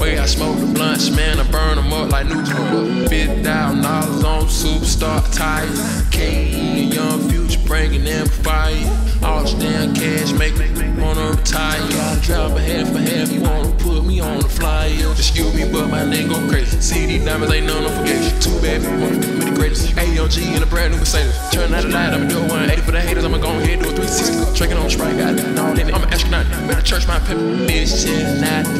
Way I smoke the blunts, man, I burn them up like Newport. Fifty thousand dollars on superstar tires. K and Young Future bringing them fire. All this damn cash make me wanna retire. Gotta drop a half for half, you wanna put me on the flyer. Excuse me, but my nigga go crazy. See these diamonds ain't none of forget. Too bad for one with the greatest. AOG in a brand new Mercedes. Turn out the light, I'ma do a 180 for the haters. I'ma go ahead do a 360. Drinking on Sprite, got it it. I'm an astronaut, better church my. Bitch, chillin' out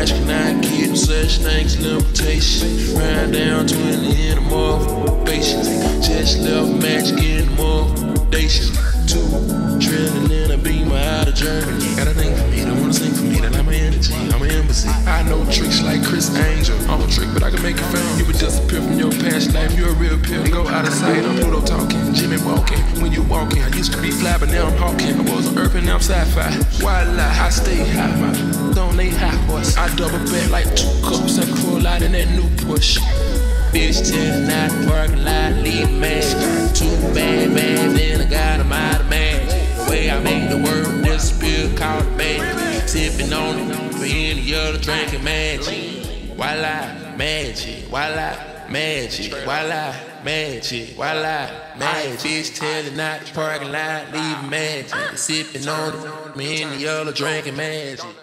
astronaut kid, such things limitation. Ride down to 20 in the motivation. Just left magic in the motivation. Two trillion in a beamer out of Germany. Got a thing for me, don't wanna sing for me, that I'm an energy, I'm an embassy. I know tricks like Criss Angel. I'm a trick, but I can make it found. You would disappear from your past life, you're a real pill. Go out of sight, I'm Pluto talking, Jimmy walking. When you walking, I used to be fly, but now I'm hawking. I was on Earth and now I'm sci-fi. Why lie? I stay high, my I double back like two cups and crawl out in that new push. Bitch out the parking lot, leave mad. Too bad, bad, then I got 'em out of mad. The way I make the world disappear, call it bad. Sipping on it, in the other drinking magic. Voila, magic, voila, magic, voila, magic, voila, magic. Bitch telling out the parking lot, leave magic. Sipping on it, me in the other drinking magic.